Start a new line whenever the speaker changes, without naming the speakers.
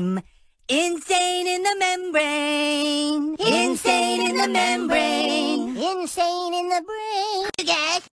name. Insane in the membrane. Insane in the membrane.
Insane in the brain.
Yes.